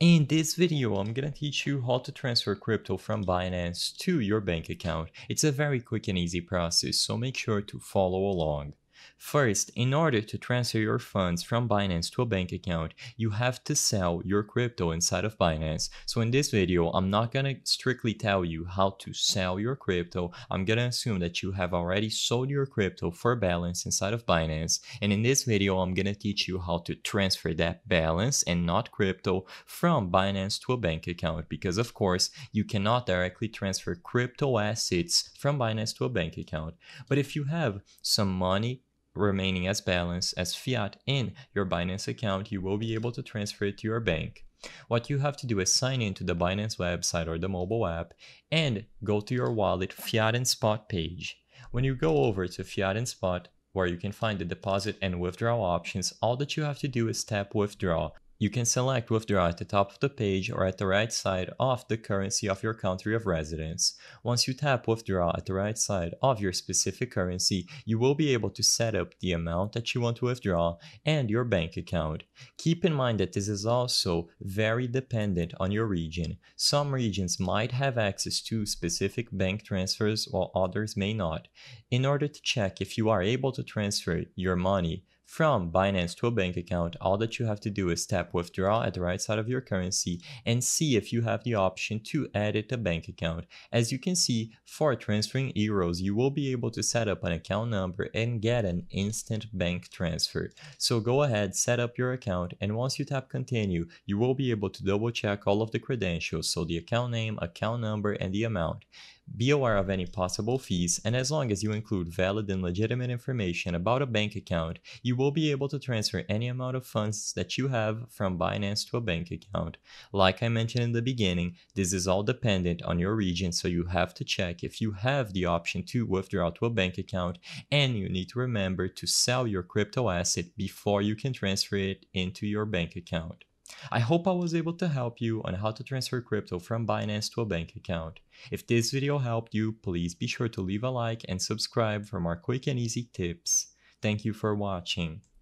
In this video, I'm gonna teach you how to transfer crypto from Binance to your bank account. It's a very quick and easy process, so make sure to follow along. First, in order to transfer your funds from Binance to a bank account, you have to sell your crypto inside of Binance. So in this video, I'm not gonna strictly tell you how to sell your crypto. I'm gonna assume that you have already sold your crypto for balance inside of Binance. And in this video, I'm gonna teach you how to transfer that balance and not crypto from Binance to a bank account. Because of course, you cannot directly transfer crypto assets from Binance to a bank account. But if you have some money remaining as balance as fiat in your Binance account, you will be able to transfer it to your bank. What you have to do is sign in to the Binance website or the mobile app and go to your wallet fiat and spot page. When you go over to fiat and spot, where you can find the deposit and withdrawal options, all that you have to do is tap withdraw you can select withdraw at the top of the page or at the right side of the currency of your country of residence. Once you tap withdraw at the right side of your specific currency, you will be able to set up the amount that you want to withdraw and your bank account. Keep in mind that this is also very dependent on your region. Some regions might have access to specific bank transfers while others may not. In order to check if you are able to transfer your money from Binance to a bank account, all that you have to do is tap withdraw at the right side of your currency and see if you have the option to edit a bank account. As you can see, for transferring euros, you will be able to set up an account number and get an instant bank transfer. So go ahead, set up your account, and once you tap continue, you will be able to double check all of the credentials, so the account name, account number, and the amount. Be aware of any possible fees, and as long as you include valid and legitimate information about a bank account, you will be able to transfer any amount of funds that you have from Binance to a bank account. Like I mentioned in the beginning, this is all dependent on your region, so you have to check if you have the option to withdraw to a bank account, and you need to remember to sell your crypto asset before you can transfer it into your bank account. I hope I was able to help you on how to transfer crypto from Binance to a bank account. If this video helped you, please be sure to leave a like and subscribe for more quick and easy tips. Thank you for watching.